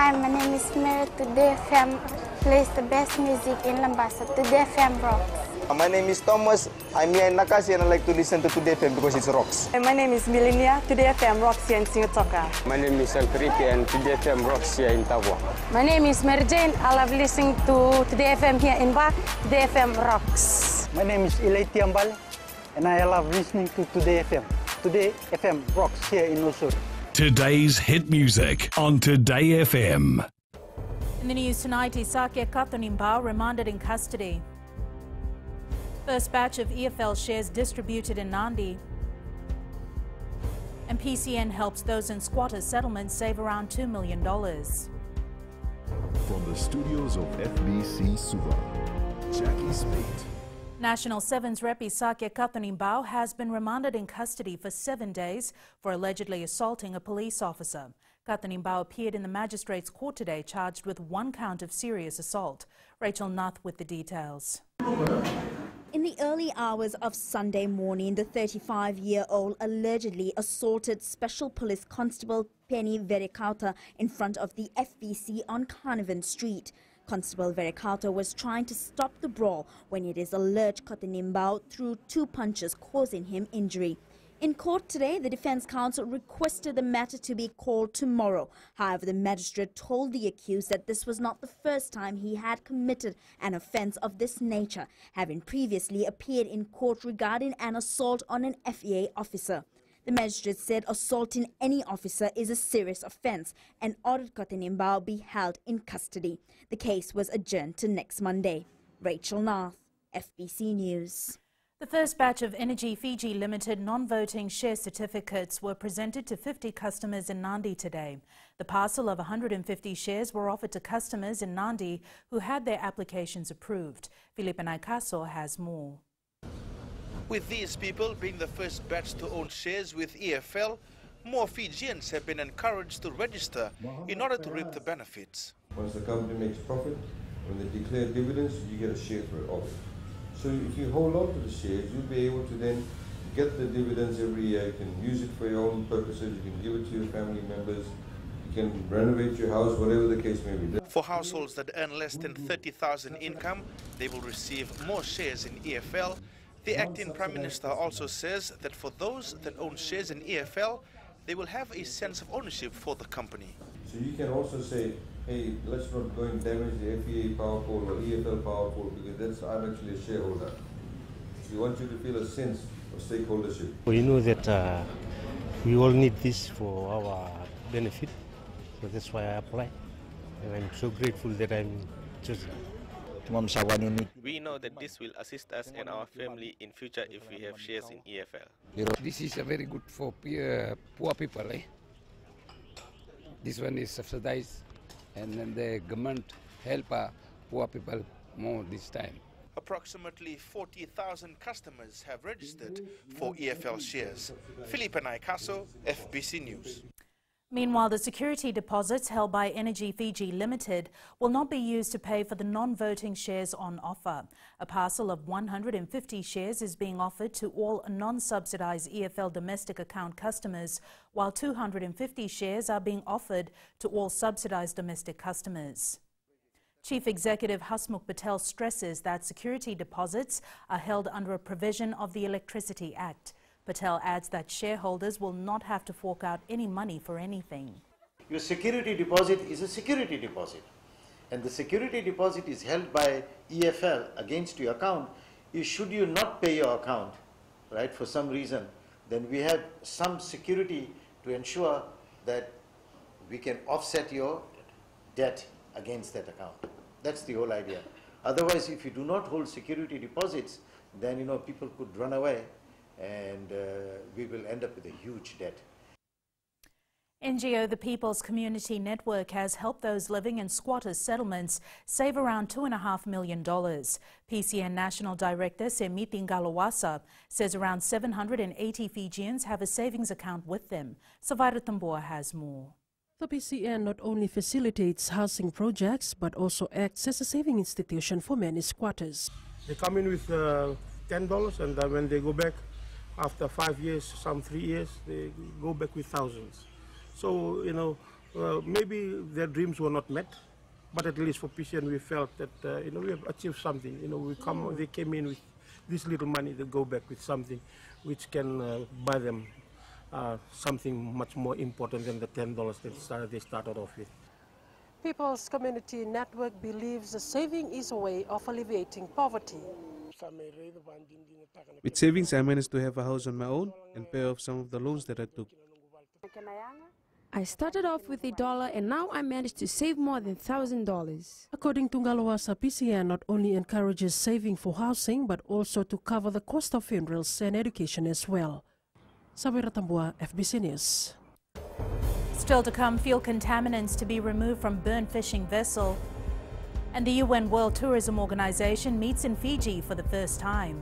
Hi, my name is Mary. Today FM plays the best music in Lambasa. Today FM rocks. Uh, My name is Thomas. I'm here in Nakasi and I like to listen to Today FM because it rocks. And my name is Milenia. Today FM rocks here in Singatoka. My name is Alfriki and Today FM rocks here in Tabwa. My name is Mary Jane. I love listening to Today FM here in Ba. Today FM rocks. My name is Ilay Tiambal and I love listening to Today FM. Today FM rocks here in Osur. Today's hit music on Today FM. In the news tonight, Isake Katonibau remanded in custody. First batch of EFL shares distributed in Nandi. And PCN helps those in squatter settlements save around $2 million. From the studios of FBC Suva, Jackie Spate. National Sevens rep Isake Katonibau has been remanded in custody for seven days for allegedly assaulting a police officer. Katonibau appeared in the magistrate's court today charged with one count of serious assault. Rachel Nath with the details. In the early hours of Sunday morning, the 35 year old allegedly assaulted Special Police Constable Penny Verikauta in front of the FBC on Carnarvon Street. Constable Verikauta was trying to stop the brawl when it is alleged Katonibau threw two punches, causing him injury. In court today, the defense counsel requested the matter to be called tomorrow. However, the magistrate told the accused that this was not the first time he had committed an offense of this nature, having previously appeared in court regarding an assault on an FEA officer. The magistrate said assaulting any officer is a serious offense and ordered Katonibau be held in custody. The case was adjourned to next Monday. Rachel Nath, FBC News. The first batch of Energy Fiji Limited non-voting share certificates were presented to 50 customers in Nandi today. The parcel of 150 shares were offered to customers in Nandi who had their applications approved. Felipe Naikaso has more. With these people being the first batch to own shares with EFL, more Fijians have been encouraged to register in order to reap the benefits. Once the company makes profit, when they declare dividends, you get a share for of it. So if you hold on to the shares, you'll be able to then get the dividends every year. You can use it for your own purposes. You can give it to your family members. You can renovate your house, whatever the case may be. For households that earn less than 30,000 income, they will receive more shares in EFL. The acting Prime Minister also says that for those that own shares in EFL, they will have a sense of ownership for the company. So you can also say, hey, let's not go and damage the FEA power pole or EFL power pool because that's I'm actually a shareholder. We want you to feel a sense of stakeholdership. We know that uh, we all need this for our benefit, so that's why I apply. And I'm so grateful that I'm chosen. We know that this will assist us and our family in future if we have shares in EFL. This is a very good for peer, poor people. Eh? This one is subsidized, and then the government help uh, poor people more this time. Approximately 40,000 customers have registered for EFL shares. Felipe Naikaso, FBC News. Meanwhile, the security deposits held by Energy Fiji Limited will not be used to pay for the non-voting shares on offer. A parcel of 150 shares is being offered to all non-subsidized EFL domestic account customers, while 250 shares are being offered to all subsidized domestic customers. Chief Executive Hasmukh Patel stresses that security deposits are held under a provision of the Electricity Act. Patel adds that shareholders will not have to fork out any money for anything. Your security deposit is a security deposit. And the security deposit is held by EFL against your account. You, should you not pay your account, right, for some reason, then we have some security to ensure that we can offset your debt against that account. That's the whole idea. Otherwise, if you do not hold security deposits, then you know people could run away and uh, we will end up with a huge debt. NGO The People's Community Network has helped those living in squatters' settlements save around $2.5 million. PCN National Director Semiti Qalowasa says around 780 Fijians have a savings account with them. Savaira Tambua has more. The PCN not only facilitates housing projects but also acts as a saving institution for many squatters. They come in with uh, $10 and then when they go back after five years, some three years, they go back with thousands. So, you know, uh, maybe their dreams were not met, but at least for PCN we felt that uh, you know we have achieved something. You know, we come, they came in with this little money, they go back with something which can uh, buy them uh, something much more important than the ten dollars that started, they started off with. People's Community Network believes saving is a way of alleviating poverty. With savings, I managed to have a house on my own and pay off some of the loans that I took. I started off with a dollar and now I managed to save more than $1,000. According to Qalowasa, PCN not only encourages saving for housing but also to cover the cost of funerals and education as well. Savaira Tambua, FBC News. Still to come, fuel contaminants to be removed from burnt fishing vessel. And the UN World Tourism Organization meets in Fiji for the first time.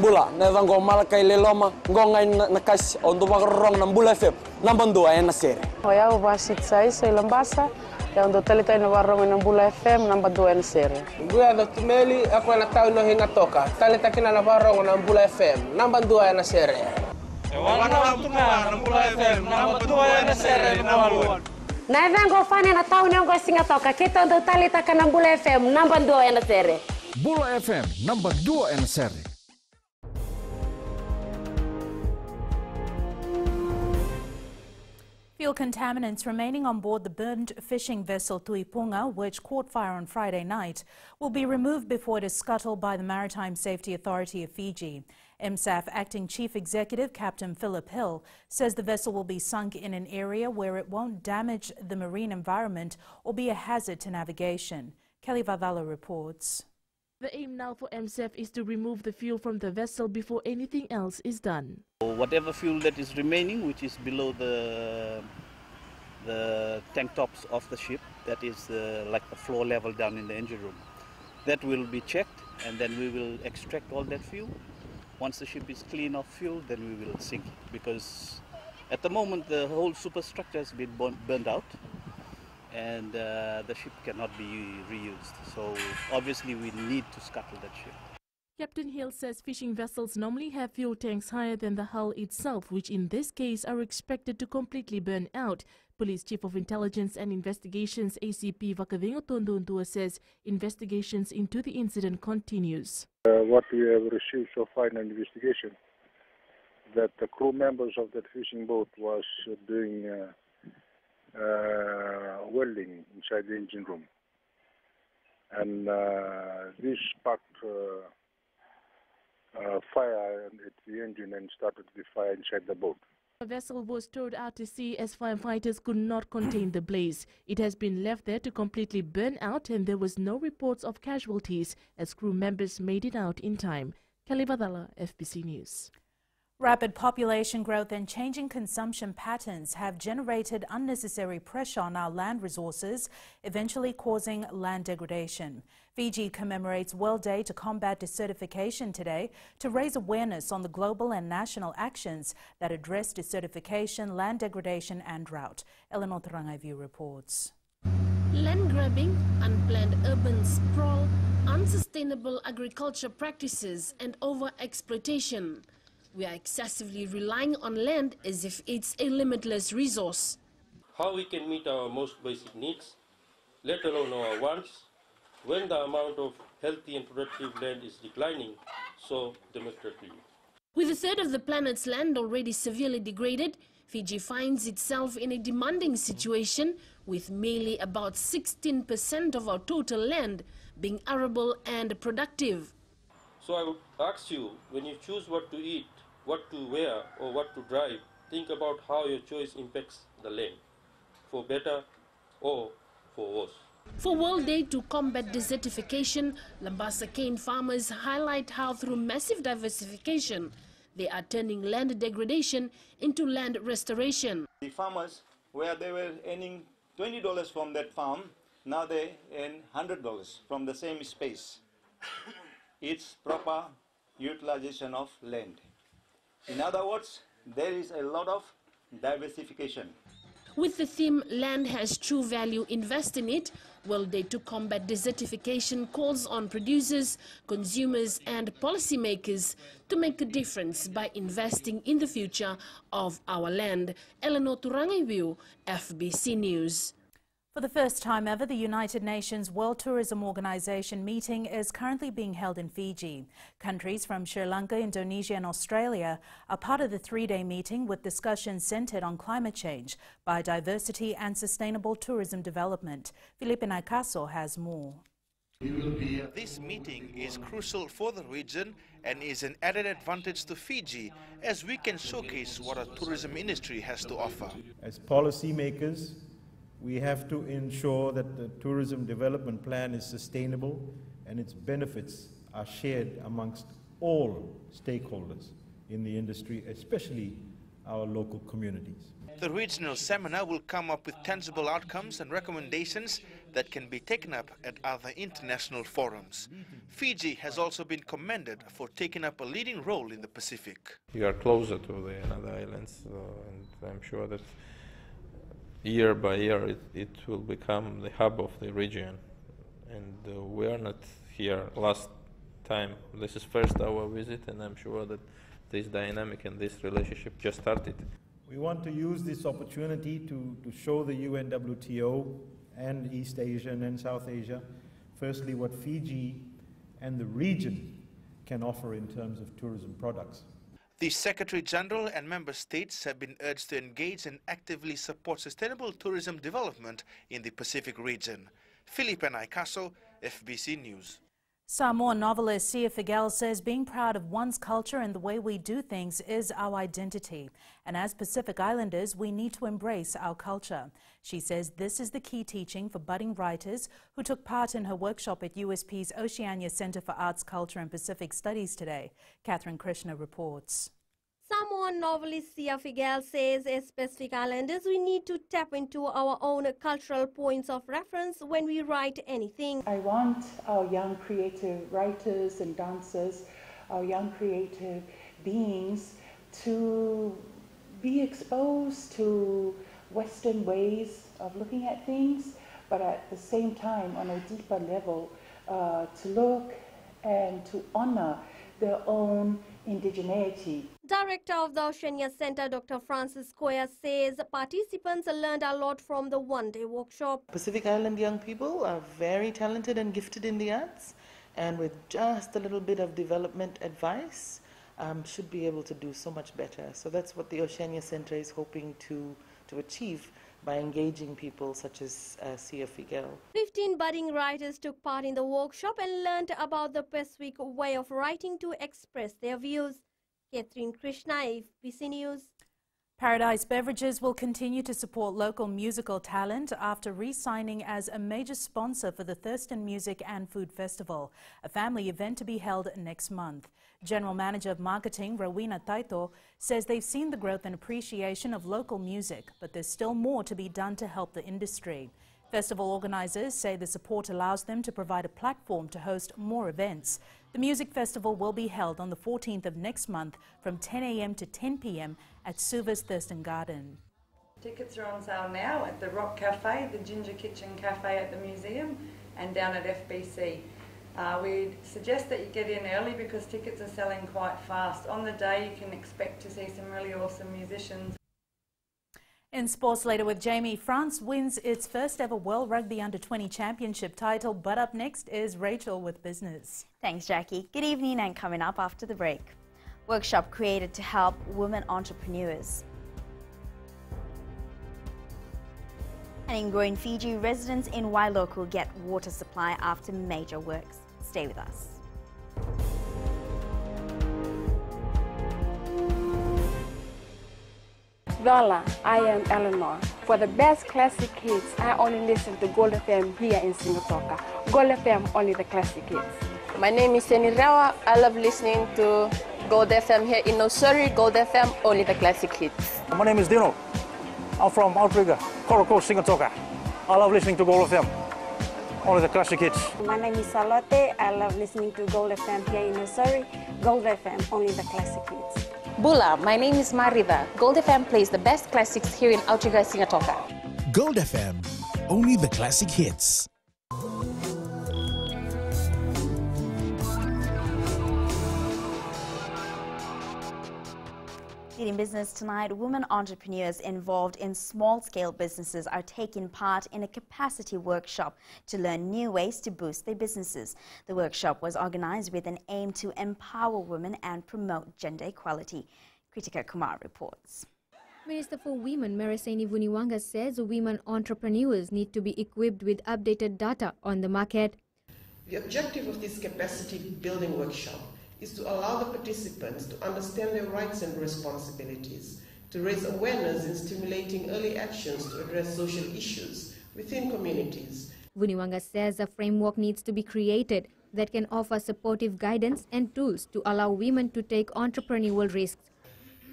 bula na vango malkai le loma ngongai na kas on do rong na bula fep na bandu ay na sere. Hoya o sai sai lambasa ya on do talita na warong na bula fm na bandu ay na sere. Gua do tumeli ako na tao no hinga toka. Talita kina na warong na bula fm na bandu ay na sere Wana tuma fm na bandu ay na sere na waluan Na vengo fane na tau niongo singa kita do talita kana bula FM namba ndo ena sere. Bula FM number 2 en seri. Fuel contaminants remaining on board the burned fishing vessel Tuipunga, which caught fire on Friday night, will be removed before it is scuttled by the Maritime Safety Authority of Fiji. MSAF Acting Chief Executive Captain Philip Hill says the vessel will be sunk in an area where it won't damage the marine environment or be a hazard to navigation. Kelly Vavala reports. The aim now for MSF is to remove the fuel from the vessel before anything else is done. Whatever fuel that is remaining, which is below the the tank tops of the ship, that is uh, like the floor level down in the engine room, that will be checked, and then we will extract all that fuel. Once the ship is clean of fuel, then we will sink it because at the moment the whole superstructure has been burned out and uh, the ship cannot be reused. So obviously we need to scuttle that ship. Captain Hill says fishing vessels normally have fuel tanks higher than the hull itself, which in this case are expected to completely burn out. Police Chief of Intelligence and Investigations ACP Vakavingo Tondundua says investigations into the incident continues. Uh, what we have received so far in an investigation that the crew members of that fishing boat was uh, doing uh, uh, welding inside the engine room. And uh, this sparked uh, fire at the engine and started the fire inside the boat. The vessel was towed out to sea as firefighters could not contain the blaze. It has been left there to completely burn out and there was no reports of casualties as crew members made it out in time. Kelly Badala, FBC News. Rapid population growth and changing consumption patterns have generated unnecessary pressure on our land resources, eventually causing land degradation. Fiji commemorates World Day to combat desertification today to raise awareness on the global and national actions that address desertification, land degradation and drought. Eleanor Tarangaivu reports. Land grabbing, unplanned urban sprawl, unsustainable agriculture practices and over-exploitation. We are excessively relying on land as if it's a limitless resource. How we can meet our most basic needs, let alone our wants, when the amount of healthy and productive land is declining so demonstrably. With a third of the planet's land already severely degraded, Fiji finds itself in a demanding situation with merely about 16% of our total land being arable and productive. So I would ask you, when you choose what to eat, what to wear or what to drive, think about how your choice impacts the land, for better or for worse. For World Day to combat desertification, Lambasa cane farmers highlight how through massive diversification, they are turning land degradation into land restoration. The farmers, where they were earning $20 from that farm, now they earn $100 from the same space. It's proper utilization of land. In other words, there is a lot of diversification. With the theme Land has true value, invest in it, World Day to combat desertification calls on producers, consumers and policymakers to make a difference by investing in the future of our land. Eleanor Turangayu, FBC News. For the first time ever, the United Nations World Tourism Organization meeting is currently being held in Fiji. Countries from Sri Lanka, Indonesia and Australia are part of the three-day meeting with discussions centered on climate change, biodiversity and sustainable tourism development. Felipe Naikaso has more. This meeting is crucial for the region and is an added advantage to Fiji as we can showcase what our tourism industry has to offer. As policymakers, we have to ensure that the tourism development plan is sustainable and its benefits are shared amongst all stakeholders in the industry, especially our local communities. The regional seminar will come up with tangible outcomes and recommendations that can be taken up at other international forums. Fiji has also been commended for taking up a leading role in the Pacific. We are closer to the other islands, uh, and I'm sure that year by year it, it will become the hub of the region. And uh, we are not here last time. This is first our visit and i'm sure that this dynamic and this relationship just started. We want to use this opportunity to, to show the UNWTO and East Asia and South Asia, firstly, what Fiji and the region can offer in terms of tourism products. The Secretary General and member states have been urged to engage and actively support sustainable tourism development in the Pacific region. Felipe Naikaso, FBC News. Samoan novelist Sia Figiel says being proud of one's culture and the way we do things is our identity. And as Pacific Islanders, we need to embrace our culture. She says this is the key teaching for budding writers who took part in her workshop at USP's Oceania Center for Arts, Culture and Pacific Studies today. Catherine Krishna reports. Samoan novelist Sia Figiel says as Pacific Islanders we need to tap into our own cultural points of reference when we write anything. I want our young creative writers and dancers, our young creative beings to be exposed to Western ways of looking at things, but at the same time, on a deeper level, uh, to look and to honor their own indigeneity. Director of the Oceania Center, Dr. Francis Koya, says participants learned a lot from the one-day workshop. Pacific Island young people are very talented and gifted in the arts, and with just a little bit of development advice, um, should be able to do so much better. So that's what the Oceania Center is hoping to, to achieve by engaging people such as uh, Sia Figiel. 15 budding writers took part in the workshop and learned about the Pacific way of writing to express their views. Catherine Krishna, FBC News. Paradise Beverages will continue to support local musical talent after re-signing as a major sponsor for the Thurston Music and Food Festival, a family event to be held next month. General Manager of Marketing Rowena Taito says they've seen the growth and appreciation of local music, but there's still more to be done to help the industry. Festival organizers say the support allows them to provide a platform to host more events. The music festival will be held on the 14th of next month from 10 a.m. to 10 p.m. at Suva's Thurston Garden. Tickets are on sale now at the Rock Cafe, the Ginger Kitchen Cafe at the museum, and down at FBC. Uh, we suggest that you get in early because tickets are selling quite fast. On the day, you can expect to see some really awesome musicians. In sports later with Jamie, France wins its first ever World Rugby Under 20 Championship title, but up next is Rachel with business. Thanks, Jackie. Good evening and coming up after the break. Workshop created to help women entrepreneurs. And in growing Fiji, residents in Wailoku get water supply after major works. Stay with us. Lola, I am Eleanor. For the best classic hits, I only listen to Gold FM here in Singapore. Gold FM, only the classic hits. My name is Seni Rawa. I love listening to Gold FM here in Nausori. Gold FM, only the classic hits. My name is Dino. I'm from Outrigger, Coral Coast, Singapore. I love listening to Gold FM, only the classic hits. My name is Salote. I love listening to Gold FM here in Nausori. Gold FM, only the classic hits. Bula, my name is Mariva. Gold FM plays the best classics here in Outrigger, Singatoka. Gold FM, only the classic hits. In business tonight, women entrepreneurs involved in small-scale businesses are taking part in a capacity workshop to learn new ways to boost their businesses. The workshop was organized with an aim to empower women and promote gender equality. Kritika Kumar reports. Minister for Women Mereseini Vuniwaqa says women entrepreneurs need to be equipped with updated data on the market. The objective of this capacity building workshop is to allow the participants to understand their rights and responsibilities, to raise awareness in stimulating early actions to address social issues within communities. Vuniwaqa says a framework needs to be created that can offer supportive guidance and tools to allow women to take entrepreneurial risks.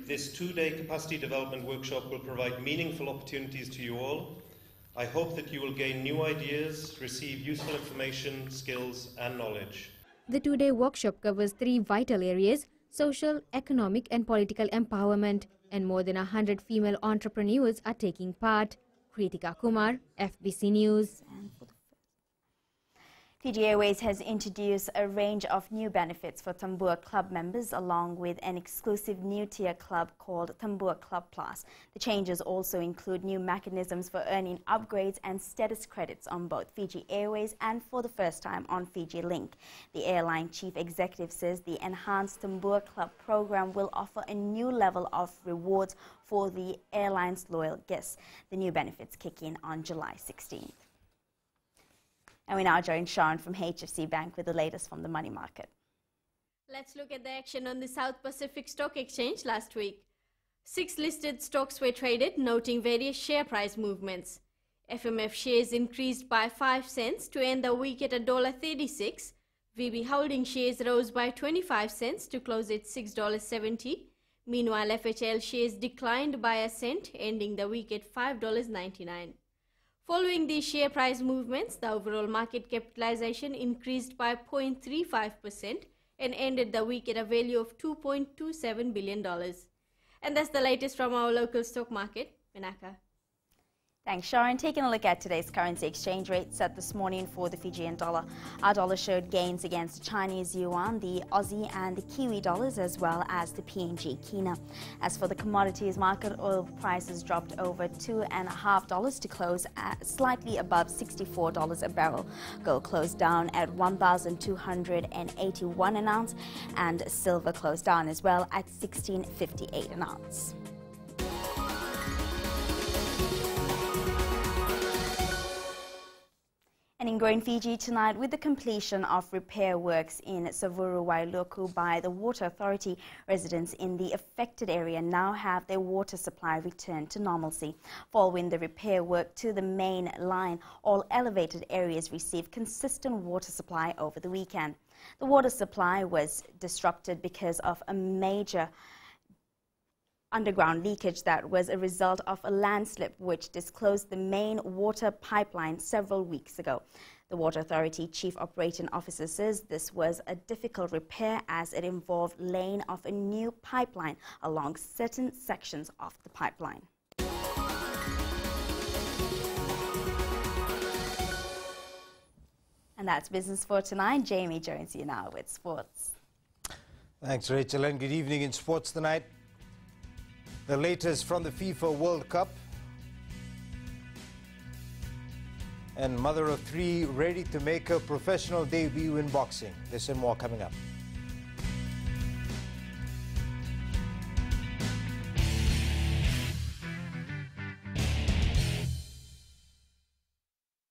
This two-day capacity development workshop will provide meaningful opportunities to you all. I hope that you will gain new ideas, receive useful information, skills and knowledge. The two-day workshop covers three vital areas, social, economic and political empowerment, and more than 100 female entrepreneurs are taking part. Kritika Kumar, FBC News. Fiji Airways has introduced a range of new benefits for Tabua Club members along with an exclusive new tier club called Tabua Club Plus. The changes also include new mechanisms for earning upgrades and status credits on both Fiji Airways and for the first time on Fiji Link. The airline chief executive says the enhanced Tabua Club program will offer a new level of rewards for the airline's loyal guests. The new benefits kick in on July 16th. And we now join Sean from HFC Bank with the latest from the money market. Let's look at the action on the South Pacific Stock Exchange last week. Six listed stocks were traded, noting various share price movements. FMF shares increased by 5 cents to end the week at $1.36. VB Holding shares rose by 25 cents to close at $6.70. Meanwhile, FHL shares declined by a cent, ending the week at $5.99. Following these share price movements, the overall market capitalization increased by 0.35% and ended the week at a value of $2.27 billion. And that's the latest from our local stock market, Menaka. Thanks, Sharon. Taking a look at today's currency exchange rate set this morning for the Fijian dollar. Our dollar showed gains against the Chinese yuan, the Aussie and the Kiwi dollars, as well as the PNG Kina. As for the commodities market, oil prices dropped over two and a half dollars to close slightly above $64 a barrel. Gold closed down at 1,281 an ounce, and silver closed down as well at 16.58 an ounce. In Growing Fiji tonight, with the completion of repair works in Savuru Wailoku by the Water Authority, residents in the affected area now have their water supply returned to normalcy. Following the repair work to the main line, all elevated areas received consistent water supply over the weekend. The water supply was disrupted because of a major underground leakage that was a result of a landslip which disclosed the main water pipeline several weeks ago. The Water Authority Chief Operating Officer says this was a difficult repair as it involved laying of a new pipeline along certain sections of the pipeline. And that's business for tonight. Jamie joins you now with sports. Thanks, Rachel, and good evening in sports tonight. The latest from the FIFA World Cup. And mother of three ready to make her professional debut in boxing. This and more coming up.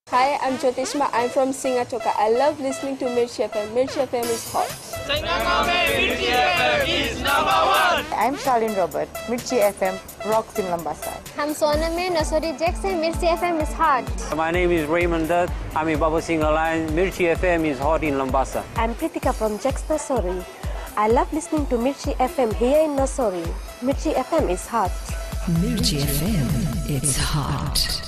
Hi, I'm Jyotishma. I'm from Singatoka. I love listening to Mirchi FM. Mirchi FM is hot. Mirchi FM is number one. I'm Charlene Robert. Mirchi FM rocks in Lambasa. I'm Soname Nasori Jackson. Mirchi FM is hot. My name is Raymond Dutt. I'm in Baba Singh Alliance. Mirchi FM is hot in Lambasa. I'm Pritika from Jax Nausori. I love listening to Mirchi FM here in Nausori. Mirchi FM is hot. Mirchi FM, it's hot.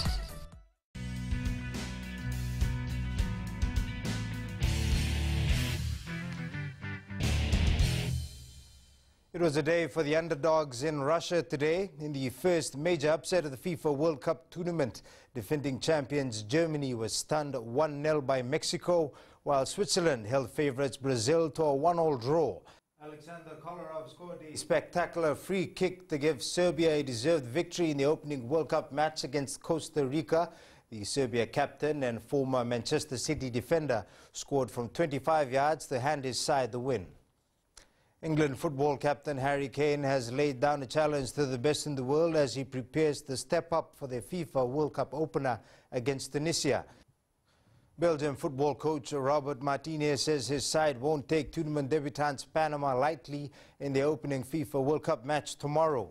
It was a day for the underdogs in Russia today in the first major upset of the FIFA World Cup tournament. Defending champions Germany was stunned 1-0 by Mexico, while Switzerland held favourites Brazil to a one-all draw. Alexander Kolarov scored a spectacular free kick to give Serbia a deserved victory in the opening World Cup match against Costa Rica. The Serbia captain and former Manchester City defender scored from 25 yards to hand his side the win. England football captain Harry Kane has laid down a challenge to the best in the world as he prepares to step up for the FIFA World Cup opener against Tunisia. Belgium football coach Robert Martinez says his side won't take tournament debutants Panama lightly in the opening FIFA World Cup match tomorrow.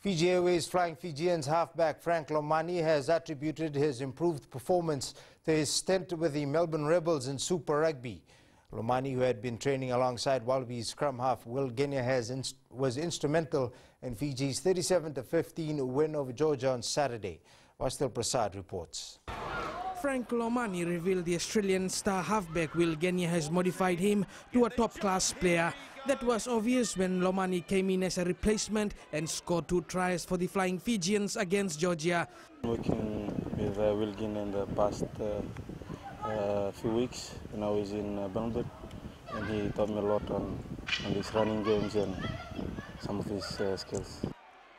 Fiji Airways flying Fijians halfback Frank Lomani has attributed his improved performance to his stint with the Melbourne Rebels in Super Rugby. Lomani, who had been training alongside Wallabies scrum half Will Genia, has inst was instrumental in Fiji's 37-15 win over Georgia on Saturday. Vashnil Prasad reports. Frank Lomani revealed the Australian star halfback Will Genia has modified him to a top-class player. That was obvious when Lomani came in as a replacement and scored two tries for the Flying Fijians against Georgia. Working with uh, Will Genia in the past uh, uh, few weeks when I was in uh, Melbourne and he taught me a lot on, on his running games and some of his uh, skills.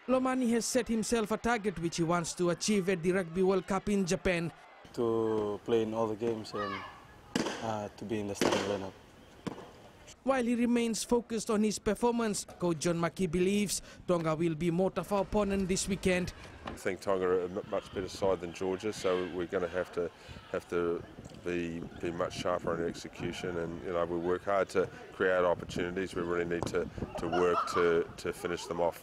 Lomani has set himself a target which he wants to achieve at the Rugby World Cup in Japan to play in all the games and uh, to be in the starting lineup. While he remains focused on his performance, Coach John McKee believes Tonga will be more tough opponent this weekend. I think Tonga are a much better side than Georgia, so we're going to have to have to be be much sharper in execution, and you know we work hard to create opportunities. We really need to to work to to finish them off.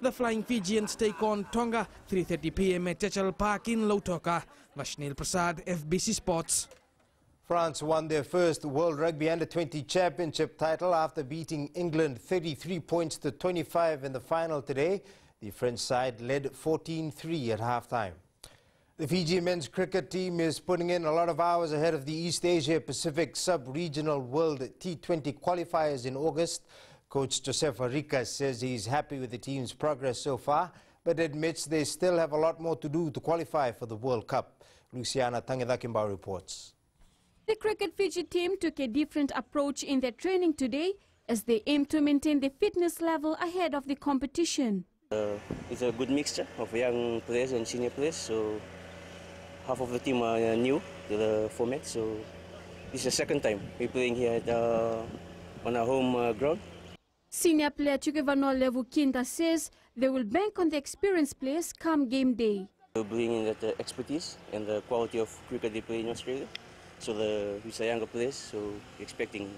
The Flying Fijians take on Tonga 3:30 p.m. at Churchill Park in Lautoka. Vashnil Prasad, FBC Sports. France won their first World Rugby Under-20 Championship title after beating England 33 points to 25 in the final today. The French side led 14-3 at halftime. The Fiji men's cricket team is putting in a lot of hours ahead of the East Asia Pacific Sub-Regional World T20 qualifiers in August. Coach Joseph Arikas says he's happy with the team's progress so far, but admits they still have a lot more to do to qualify for the World Cup. Luciana Tangedakimba reports. The Cricket Fiji team took a different approach in their training today as they aim to maintain the fitness level ahead of the competition. Uh, it's a good mixture of young players and senior players, so half of the team are uh, new to the format, so this is the second time we're playing here at, uh, on our home uh, ground. Senior player Chukevano Levu Kinta says they will bank on the experienced players come game day. We're bringing that uh, expertise and the quality of cricket they play in Australia. So the with the younger players, so expecting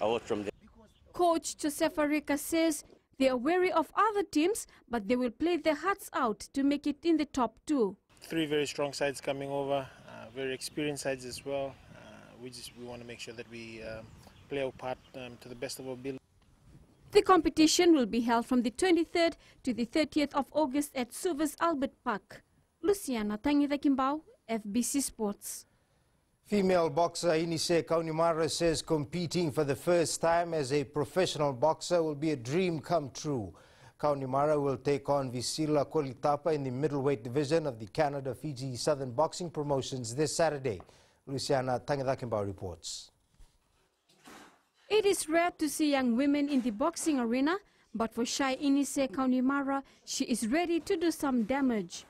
a lot from them. Coach Joseph Arika says they are wary of other teams, but they will play their hearts out to make it in the top two. Three very strong sides coming over, uh, very experienced sides as well. Uh, we just we want to make sure that we um, play our part um, to the best of our ability. The competition will be held from the 23rd to the 30th of August at Suva's Albert Park. Luciana Tangida Kimbao, FBC Sports. Female boxer Inise Kaunimara says competing for the first time as a professional boxer will be a dream come true. Kaunimara will take on Visila Kolitapa in the middleweight division of the Canada Fiji Southern Boxing Promotions this Saturday. Luciana Tangadakimbao reports. It is rare to see young women in the boxing arena, but for Shai Inise Kaunimara, she is ready to do some damage.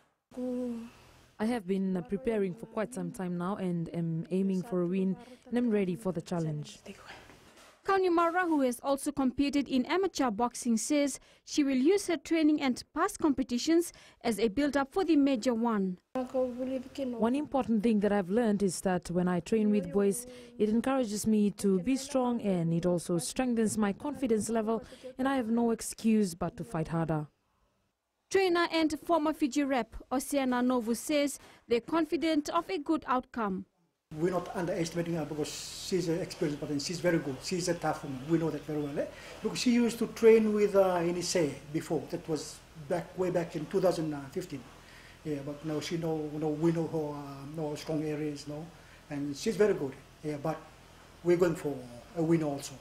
I have been uh, preparing for quite some time now and am aiming for a win and I'm ready for the challenge. Kaunimara, who has also competed in amateur boxing, says she will use her training and past competitions as a build-up for the major one. One important thing that I've learned is that when I train with boys, it encourages me to be strong and it also strengthens my confidence level and I have no excuse but to fight harder. Trainer and former Fiji rep Oceana Novu says they're confident of a good outcome. We're not underestimating her because she's experienced but she's very good. She's a tough woman. We know that very well. Eh? Because she used to train with uh, Inise before. That was back way back in 2015. Yeah, but now she know, know we know her uh, know her strong areas, no, and she's very good. Yeah, but we're going for a win also.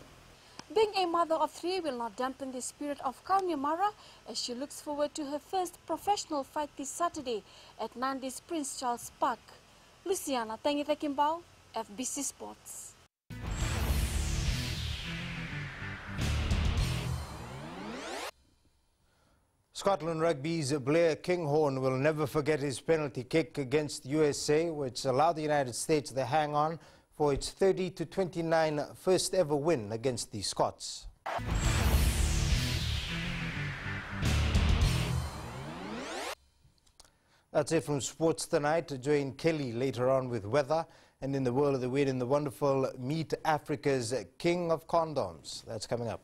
Being a mother of three will not dampen the spirit of Kaunimara as she looks forward to her first professional fight this Saturday at Nandi's Prince Charles Park. Luciana Kimbao, FBC Sports. Scotland Rugby's Blair Kinghorn will never forget his penalty kick against USA, which allowed the United States to hang on for its 30 to 29 first ever win against the Scots. That's it from sports tonight. To join Kelly later on with weather. And in the world of the weird and the wonderful, meet Africa's king of condoms. That's coming up.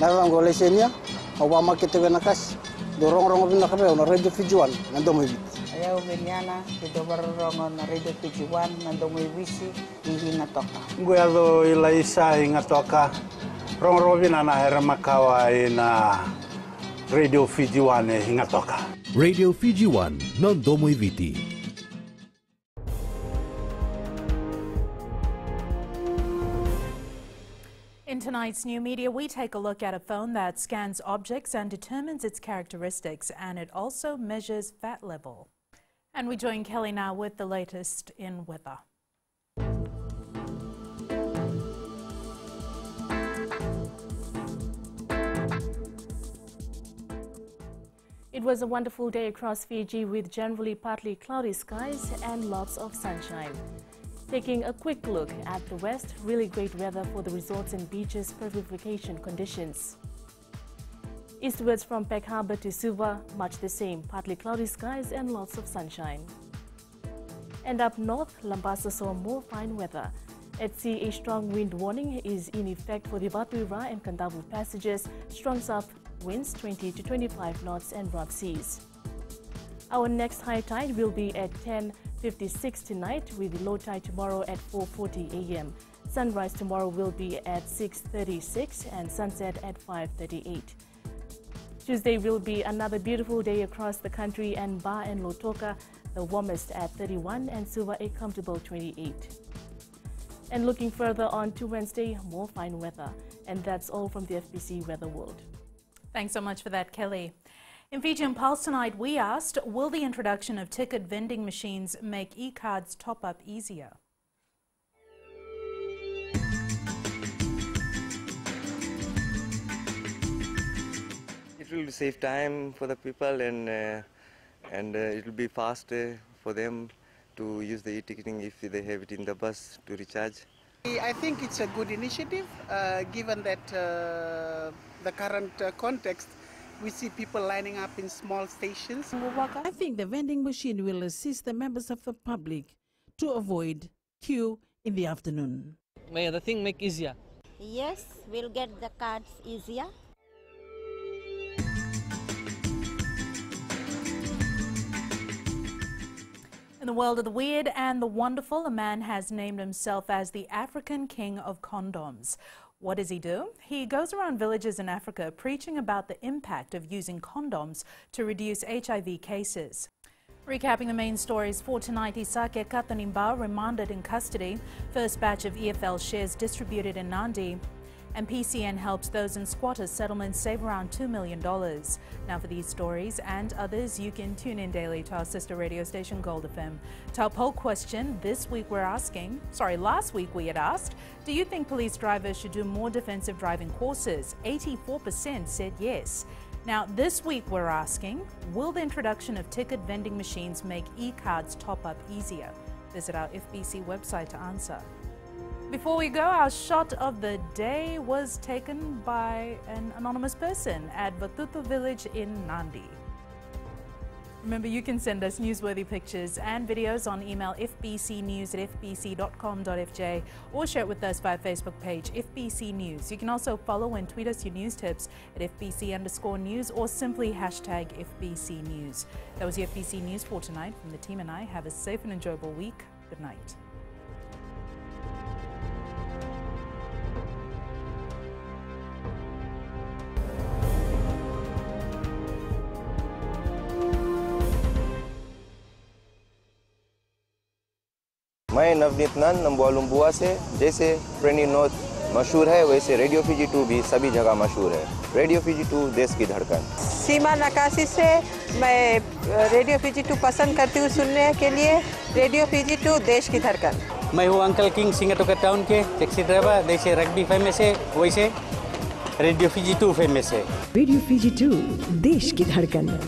Nara ngole senia, Obama ketewe nakas, dorong rong obina kape ona radio fijuan nando mo bit. Ayaw benyana, ito barong na radio fijuan nando mo wisi hindi na toka. Ngwe ado ila isa inga toka, rong robina na hera makawa ina radio fijuan hinga toka. Radio Fiji One, non domo. In tonight's new media, we take a look at a phone that scans objects and determines its characteristics, and it also measures fat level. And we join Kelly now with the latest in weather. It was a wonderful day across Fiji with generally partly cloudy skies and lots of sunshine. Taking a quick look at the west, really great weather for the resorts and beaches, perfect vacation conditions. Eastwards from Peck Harbour to Suva, much the same, partly cloudy skies and lots of sunshine. And up north, Lambasa saw more fine weather. At sea, a strong wind warning is in effect for the Vatuira and Kadavu passages, strong south winds 20 to 25 knots and rough seas. Our next high tide will be at 10.56 tonight with low tide tomorrow at 4.40 a.m. Sunrise tomorrow will be at 6.36 and sunset at 5.38. Tuesday will be another beautiful day across the country and Ba and Lautoka the warmest at 31 and Suva a comfortable 28. And looking further on to Wednesday, more fine weather. And that's all from the FBC Weather World. Thanks so much for that, Kelly. In Fijian Pulse tonight, we asked, will the introduction of ticket vending machines make e-cards top-up easier? Will save time for the people and uh, and uh, it will be faster for them to use the e-ticketing if they have it in the bus to recharge. I think it's a good initiative, uh, given that uh, the current uh, context, we see people lining up in small stations. I think the vending machine will assist the members of the public to avoid queue in the afternoon. May the thing make easier. Yes, we'll get the cards easier. In the world of the weird and the wonderful, a man has named himself as the African King of Condoms. What does he do? He goes around villages in Africa preaching about the impact of using condoms to reduce HIV cases. Recapping the main stories for tonight, Isake Katonibau remanded in custody. First batch of EFL shares distributed in Nandi. And PCN helps those in squatters settlements save around $2 million. Now for these stories and others, you can tune in daily to our sister radio station Gold FM. To our poll question, this week we're asking, sorry, last week we had asked, do you think police drivers should do more defensive driving courses? 84% said yes. Now, this week we're asking, will the introduction of ticket vending machines make e-cards top up easier? Visit our FBC website to answer. Before we go, our shot of the day was taken by an anonymous person at Vatutu village in Nandi. Remember, you can send us newsworthy pictures and videos on email fbcnews at fbc.com.fj or share it with us via Facebook page FBC News. You can also follow and tweet us your news tips at FBC underscore news or simply hashtag FBC News. That was the FBC News for tonight. From the team and I, have a safe and enjoyable week. Good night. मैं नवनीत नंद नम्बुआ से जैसे प्रेनी note मशहूर है वैसे radio Fiji to भी सभी जगह मशहूर है। रेडियो फीजी टू देश की धड़कन। सीमा नकाशी से मैं रेडियो फीजी टू पसंद करती हूँ सुनने के लिए। रेडियो फीजी टू देश की धड़कन। मैं हूँ अंकल किंग सिंगाटोका टाउन के टैक्सी ड्राइवर जैसे रग्बी फ़ेमस है वैसे रेडियो फिजी टू फ़ेमस है। रेडियो फीजी टू देश की धड़कन।